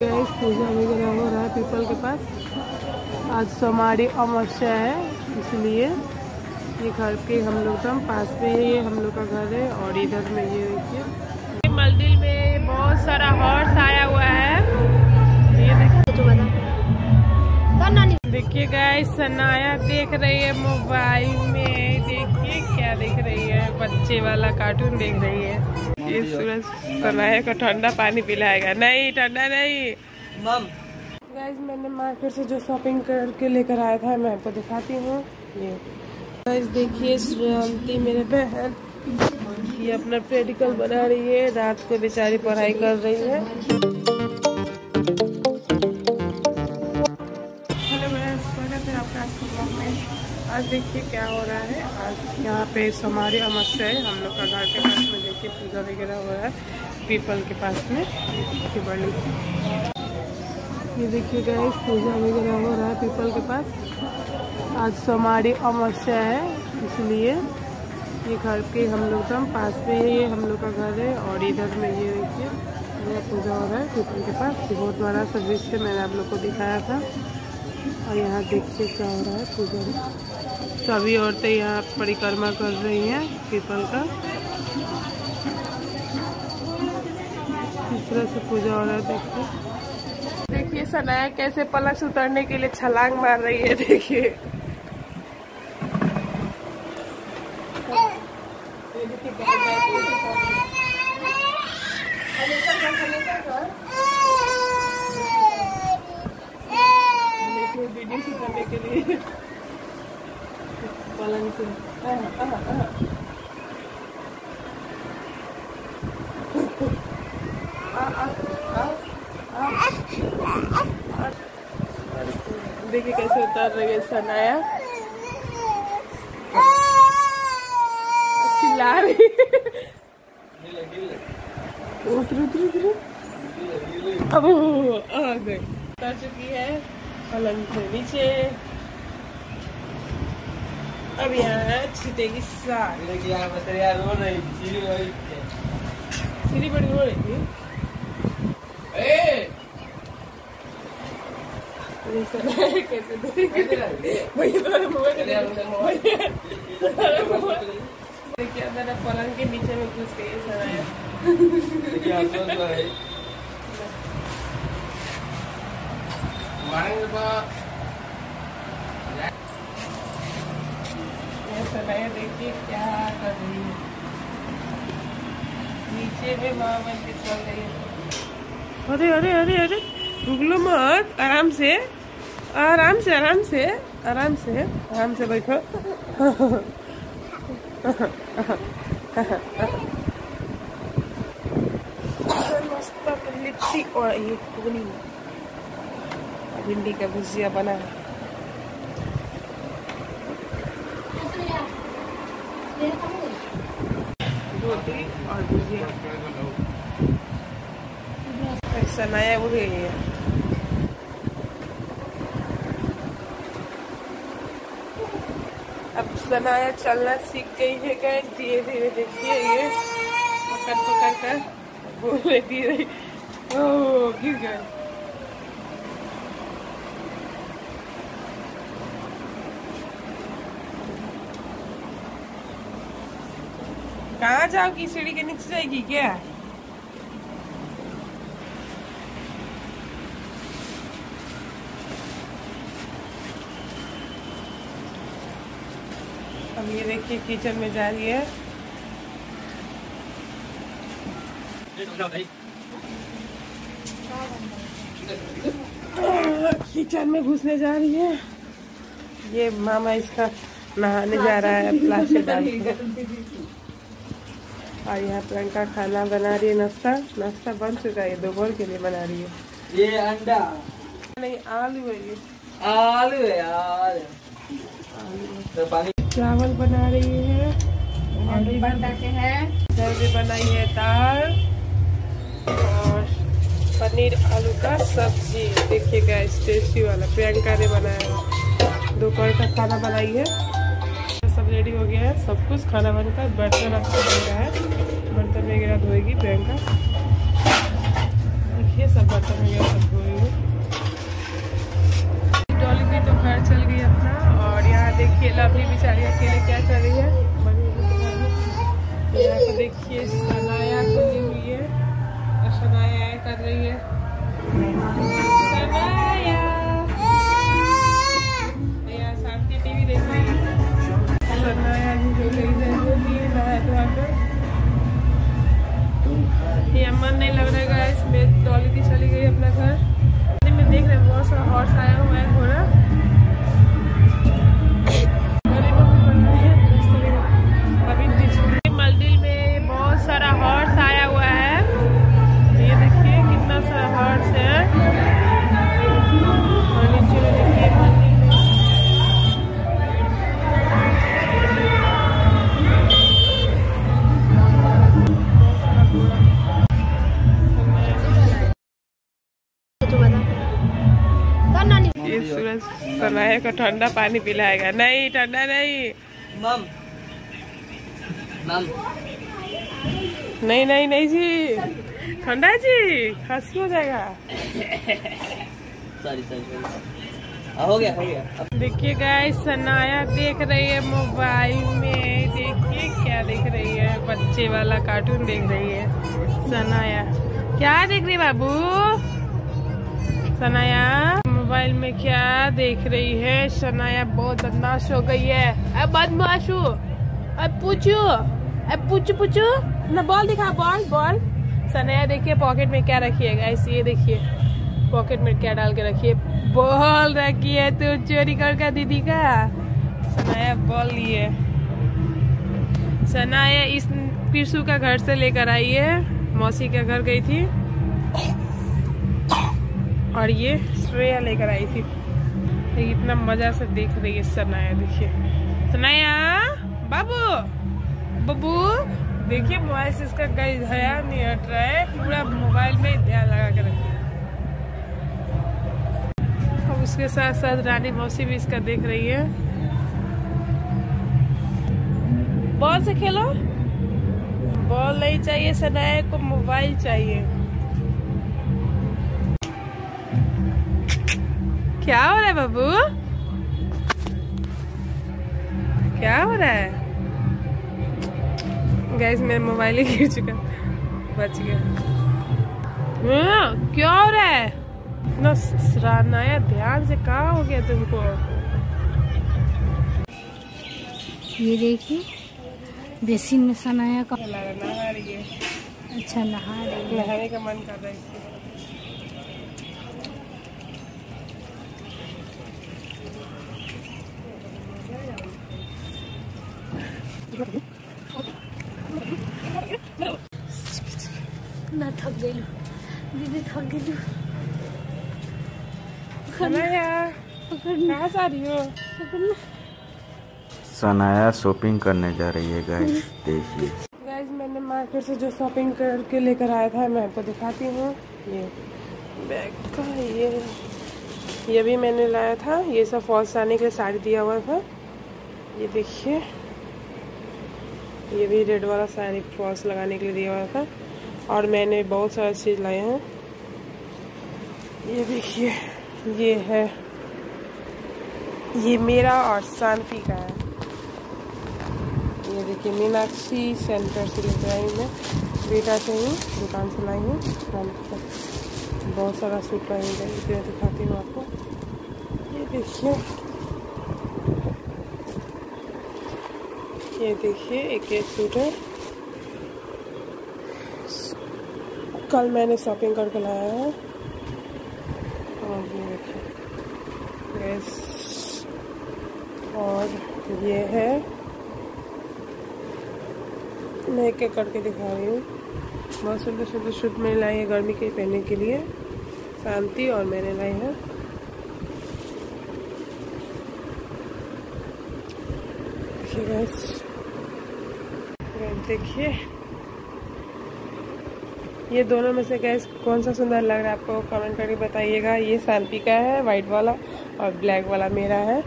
Gas पूजा वगैरह हो रहा है पीपल के पास। आज सोमारी अमावस्या है, इसलिए ये घर के हम लोग का पास में ही हम लोग का घर है और इधर में ये देखिए। मंदिर में बहुत सारा हॉर्स आया हुआ है। ये देखिए। देखिए गाइस सनाया देख रही है मोबाइल में। देखिए क्या देख रही है, बच्चे वाला कार्टून देख रही है। ये सूरज सनाया को ठंडा पानी पिलाएगा। नहीं ठंडा नहीं। गाइस मैंने मार्केट से जो शॉपिंग करके लेकर आया था मैं आपको दिखाती हूँ। ये। गाइस देखिए श्रेयांती मेरे बहन। ये अपना प्रैक्टिकल बना रही है रात को बेचारी पढ़ाई कर रही है। हेलो गाइस स्वागत है आपका आज ब्लॉग में। आज देखिए क्या हो रहा है। आज यहाँ पे हमारे अमावस्या है हम लोग का घर के पास में देखिए पूजा वगैरह हो रहा है पीपल के पास में ये देखिए गाइस पूजा वगैरह हो रहा है पीपल के पास। आज सोमारी अमावस्या है, इसलिए ये घर के हम लोग का पास में ही ये हम लोग का घर है, और इधर में ये देखिए ये पूजा हो रहा है पीपल के पास। बहुत बड़ा सा दृश्य मैंने आप लोग को दिखाया था। और यहाँ देखिए क्या हो रहा है पूजा में। सभी औरतें यहाँ परिक्रमा कर रही हैं पीपल का। तरह से पूजा हो रहा है देखिए। देखिए सनाया कैसे पलक से उतरने के लिए छलांग मार रही है देखिए। वीडियो शूट करने के लिए। पलंग से। उतर रही है सनाया चिल्ला रही उतर उतर उतर अब आ गई। उतर चुकी है पलंग से नीचे। अब यहाँ है छिटेगी साग सीढ़ी बड़ी हो रही थी है, पलंग के नीचे में घुस देखिए क्या कर रही है नीचे में चल रही है अरे अरे अरे अरे उगलो मत आराम से आराम से आराम से आराम से आराम से बैठो। लिट्टी और ये भिंडी का भुजिया बना। है रोटी और भुजिया। ऐसा नया गई है अब सनाया चलना सीख गई है गए धीरे धीरे, देखिए ये। पकड़ पकड़ कर। बोले, धीरे। ओ, गिर गए। कहाँ जाओगी? सीढ़ी के नीचे जाएगी क्या? अब ये देखिए किचन में जा रही है। किचन में घुसने जा रही है। ये मामा इसका नहाने जा रहा है प्लास्टिक डाल और यहाँ प्रियंका खाना बना रही है नाश्ता। नाश्ता बन चुका है दोपहर के लिए बना रही है। ये अंडा। नहीं आलू है ये। आलू है यार। तो पानी चावल बना रही है। सब्ज़ी बनाई है दाल और पनीर आलू का सब्ज़ी। देखिएगा टेस्टी वाला। प्रियंका ने बनाया है। दोपहर का खाना बनाई है। सब रेडी हो गया है। सब कुछ खाना बनकर बर्तन आपको बन रहा है। बर्तन वगैरह धोएगी प्रियंका। देखिए सब बर्तन वगैरह। लवली बेचारी अकेले क्या कर रही है? तो देखिए, सनाया खुली हुई है। और सनाया कर रही है। टीवी देख कर ये मन नहीं लग रहा है इसमें डॉली दी चली गई अपना घर। में देख रहे हैं, बहुत सारा हॉर्स आया ये सूरज सनाया को ठंडा पानी पिलाएगा। नहीं ठंडा नहीं। मम मम नहीं नहीं नहीं जी। ठंडा जी खांसी हो जाएगा। सॉरी सॉरी हो गया हो गया। देखिए गाइस सनाया देख रही है मोबाइल में। देखिए क्या देख रही है। बच्चे वाला कार्टून देख रही है। सनाया। क्या देख रही है बाबू? सनाया। मोबाइल में क्या देख रही है? सनाया बहुत बदमाश हो गई है। अब बदमाशू अब पूछू। अब पूछू पूछू। ना बॉल दिखा बॉल बॉल सनाया देखिए पॉकेट में क्या रखी है गाइस ये देखिए। पॉकेट में क्या डाल के रखी है? बॉल रखी है तू चोरी कर का दीदी का। सनाया बॉल लिए सनाया इस पिरसू का घर से लेकर आई है। मौसी के घर गई थी। और ये श्रेया लेकर आई थी। ये इतना मज़ा से देख रही है सनाया, देखिए। सनाया, बाबू, बबू, देखिए मोबाइल से इसका कहीं ध्यान नहीं हट रहा है, पूरा मोबाइल में ध्यान लगा के रखिए। अब उसके साथ साथ रानी मौसी भी इसका देख रही है। बॉल से खेलो। बॉल नहीं चाहिए, सनाया को मोबाइल चाहिए। क्या हो रहा है बाबू? क्या हो रहा है? गैस मेरा मोबाइल ही गिर चुका बच गया। हाँ, क्या हो रहा है? इतना सराहनाया ध्यान से कहा हो गया तुमको? ये देखिए बेसिन में सनाया का अच्छा नहा रही नहाने का मन कर रहा है। ना थक गई दीदी थक गई सनाया कहाँ जा रही हो सनाया शॉपिंग करने जा रही है गाइस देखिए। गाइज़ मैंने मार्केट से जो शॉपिंग करके लेकर आया था मैं आपको दिखाती हूँ। ये बैग का ये ये भी मैंने लाया था। ये सब फॉल्स आने के लिए साड़ी दिया हुआ था। ये देखिए। ये भी रेड वाला सैनिक फॉल्स लगाने के लिए दिया हुआ था। और मैंने बहुत सारा चीज़ लाए हैं। ये देखिए, ये है। ये मेरा और शांति का है। ये देखिए, मीनाक्षी सेंटर से लेकर आई मैं। बेटा से ही दुकान से लाई हूँ। बहुत सारा सूट लाई हूँ दिखाती हूँ आपको। ये देखिए। ये देखिए, एक एक सूट है कल मैंने शॉपिंग करके लाया है। और ये देखिए और ये है। मैं एक एक करके दिखा रही हूँ। बहुत सुंदर सुंदर सूट मैंने लाई है गर्मी के, पहनने के लिए। शांति और मैंने लाई है। देखिए देखिए। ये दोनों में से गैस कौन सा सुंदर लग रहा है आपको कमेंट करके बताइएगा। ये शांति का है वाइट वाला और ब्लैक वाला मेरा है।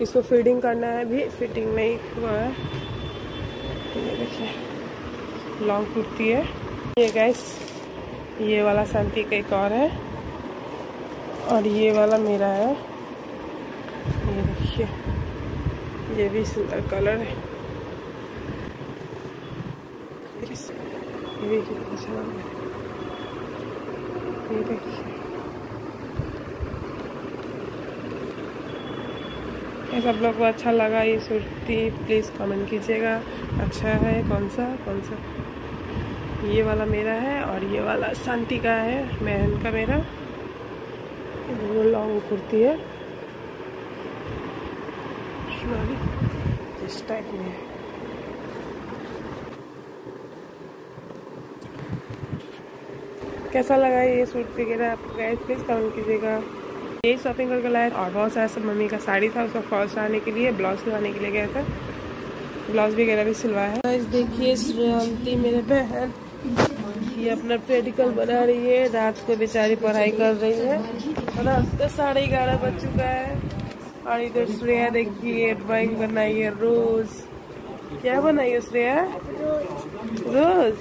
इसको फिटिंग करना है भी फिटिंग नहीं हुआ है। ये देखिए लॉन्ग कुर्ती है। ये गैस ये वाला शांति का एक और है। और ये वाला मेरा है। ये देखिए, ये भी सुंदर कलर है। ये ये देखिए सब लोग को अच्छा लगा ये सुर्ती प्लीज़ कमेंट कीजिएगा। अच्छा है, कौन सा? कौन सा? ये वाला मेरा है और ये वाला शांति का है बहन का मेरा। वो लॉन्ग कुर्ती है। इस टाइप में है। कैसा लगा ये सूट वगैरह आपको गाइस प्लीज़ कमेंट कीजिएगा। यही शॉपिंग करके लाया और बहुत सारा सब मम्मी का साड़ी था, उसका फॉल सिलाने के लिए ब्लाउज सिलवाने के लिए गया था। ब्लाउज वगैरह भी सिलवाया है। देखिए, श्रेयांती मेरे बहन, ये अपना प्रैक्टिकल बना रही है, रात को बेचारी पढ़ाई कर रही है। रात का साढ़े ग्यारह बज चुका है। और इधर श्रेया, देखिए ड्राइंग बनाई है रोज क्या बनाई है, श्रेया? रोज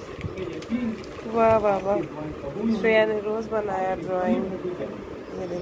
वाह वाह वाह। श्रेया ने रोज बनाया ड्राइंग ये